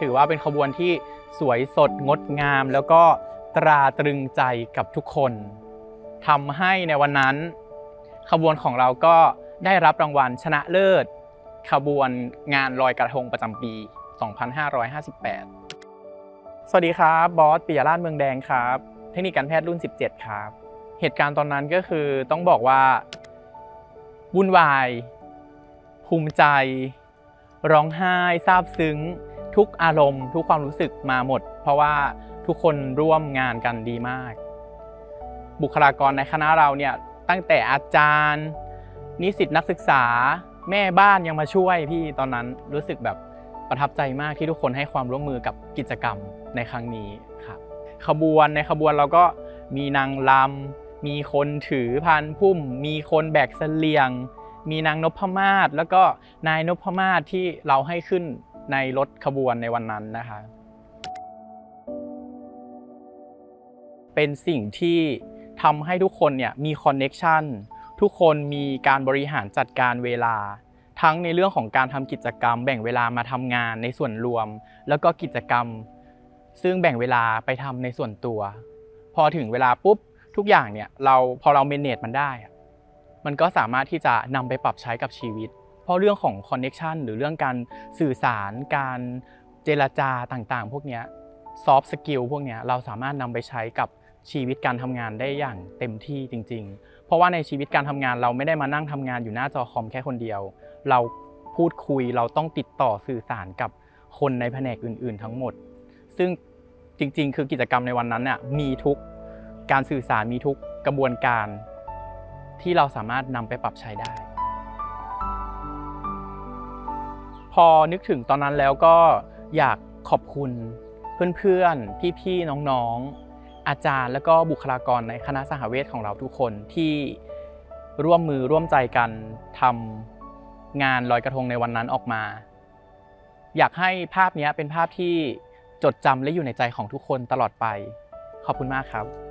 ถือว่าเป็นขบวนที่สวยสดงดงาม แล้วก็ตราตรึงใจกับทุกคนทำให้ในวันนั้น ขบวนของเราก็ได้รับรางวัลชนะเลิศ ขบวนงานลอยกระทงประจำปี 2558 สวัสดีครับบอสปิยราชเมืองแดงครับ เทคนิคการแพทย์รุ่น 17 ครับ เหตุการณ์ตอนนั้นก็คือต้องบอกว่าวุ่นวาย ภูมิใจ ร้องไห้ซาบซึ้ง ทุกอารมณ์ ทุกความรู้สึกมาหมด เพราะว่าทุกคนร่วมงานกันดีมาก บุคลากรในคณะเราเนี่ยตั้งแต่อาจารย์ นิสิตนักศึกษาแม่บ้านยังมาช่วยพี่ตอนนั้นรู้สึกแบบประทับใจมากที่ทุกคนให้ความร่วมมือกับกิจกรรมในครั้งนี้ครับขบวนในขบวนเราก็มีนางลำมีคนถือพานพุ่ม มีคนแบกเสลียง มีนางนพมาศแล้วก็นายนพมาศที่เราให้ขึ้น ในรถขบวนในวันนั้นนะคะ เป็นสิ่งที่ทำให้ทุกคนเนี่ยมีคอนเน็ชันทุกคนมีการบริหารจัดการเวลา ทั้งในเรื่องของการทำกิจกรรม แบ่งเวลามาทำงานในส่วนรวม แล้วก็กิจกรรม ซึ่งแบ่งเวลาไปทำในส่วนตัว พอถึงเวลาปุ๊บทุกอย่างเนี่ยเราพอเรา manage มันได้ มันก็สามารถที่จะนำไปปรับใช้กับชีวิต เพราะเรื่องของ connection หรือเรื่องการสื่อสาร การเจรจาต่างๆ พวกนี้ soft skill พวกนี้เราสามารถนำไปใช้กับชีวิตการทำงานได้อย่างเต็มที่จริง ๆ เพราะว่าในชีวิตการทำงานเราไม่ได้มานั่งทำงานอยู่หน้าจอคอมแค่คนเดียว เราพูดคุยเราต้องติดต่อสื่อสารกับคนในแผนกอื่น ๆ ทั้งหมด ซึ่งจริง ๆ คือกิจกรรมในวันนั้นน่ะมีทุกการสื่อสารมีทุกกระบวนการที่เราสามารถนำไปปรับใช้ได้ พอนึกถึงตอนนั้นแล้วก็อยากขอบคุณเพื่อนๆ พี่ๆ น้องๆ อาจารย์และก็บุคลากรในคณะสหเวชของเราทุกคนที่ร่วมมือร่วมใจกันทำงานลอยกระทงในวันนั้นออกมา อยากให้ภาพนี้เป็นภาพที่จดจำและอยู่ในใจของทุกคนตลอดไป ขอบคุณมากครับ